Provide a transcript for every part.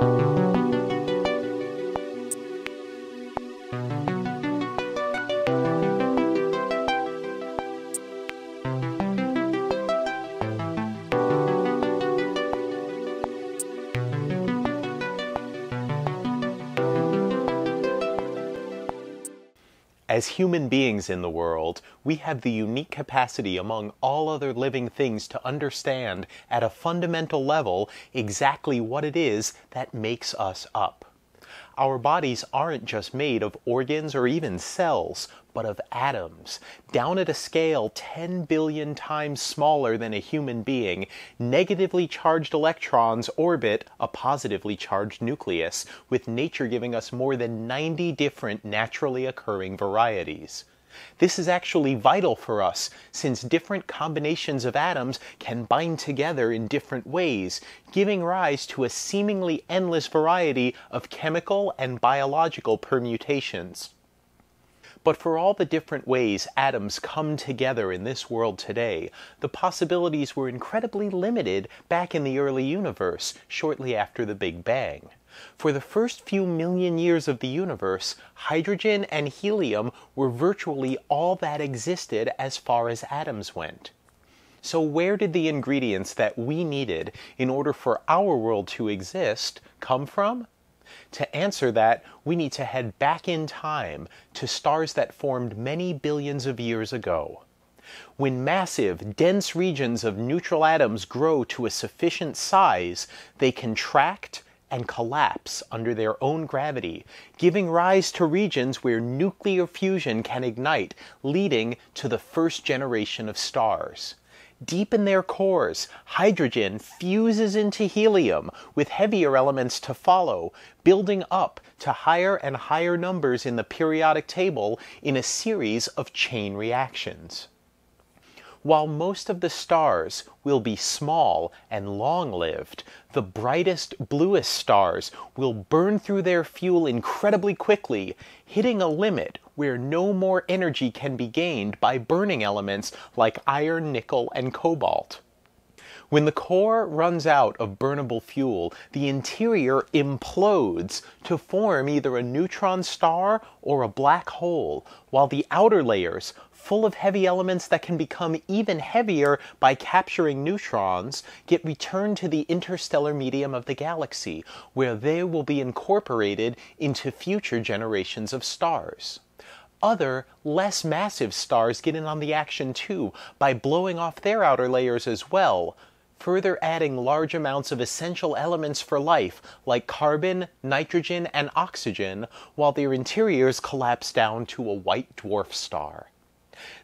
Thank you. As human beings in the world, we have the unique capacity among all other living things to understand at a fundamental level exactly what it is that makes us up. Our bodies aren't just made of organs or even cells, but of atoms. Down at a scale 10 billion times smaller than a human being, negatively charged electrons orbit a positively charged nucleus, with nature giving us more than 90 different naturally occurring varieties. This is actually vital for us since different combinations of atoms can bind together in different ways, giving rise to a seemingly endless variety of chemical and biological permutations. But for all the different ways atoms come together in this world today, the possibilities were incredibly limited back in the early universe, shortly after the Big Bang. For the first few million years of the universe, hydrogen and helium were virtually all that existed as far as atoms went. So, where did the ingredients that we needed in order for our world to exist come from? To answer that, we need to head back in time to stars that formed many billions of years ago. When massive, dense regions of neutral atoms grow to a sufficient size, they contract and collapse under their own gravity, giving rise to regions where nuclear fusion can ignite, leading to the first generation of stars. Deep in their cores, hydrogen fuses into helium with heavier elements to follow, building up to higher and higher numbers in the periodic table in a series of chain reactions. While most of the stars will be small and long lived, the brightest, bluest stars will burn through their fuel incredibly quickly, hitting a limit where no more energy can be gained by burning elements like iron, nickel, and cobalt. When the core runs out of burnable fuel, the interior implodes to form either a neutron star or a black hole, while the outer layers, full of heavy elements that can become even heavier by capturing neutrons, get returned to the interstellar medium of the galaxy, where they will be incorporated into future generations of stars. Other, less massive stars get in on the action too by blowing off their outer layers as well, further adding large amounts of essential elements for life like carbon, nitrogen, and oxygen, while their interiors collapse down to a white dwarf star.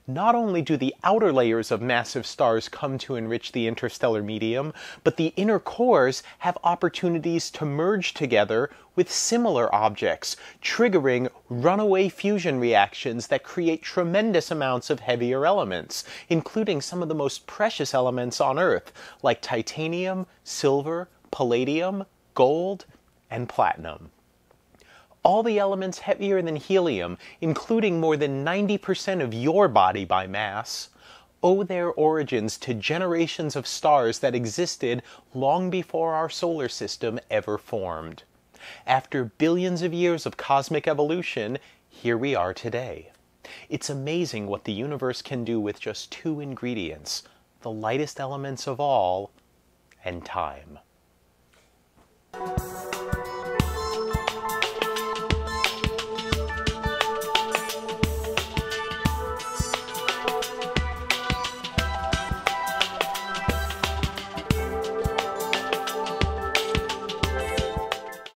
Not only do the outer layers of massive stars come to enrich the interstellar medium, but the inner cores have opportunities to merge together with similar objects, triggering runaway fusion reactions that create tremendous amounts of heavier elements, including some of the most precious elements on Earth, like titanium, silver, palladium, gold, and platinum all the elements heavier than helium, including more than 90% of your body by mass, owe their origins to generations of stars that existed long before our solar system ever formed. After billions of years of cosmic evolution, here we are today. It's amazing what the universe can do with just two ingredients the lightest elements of all, and time.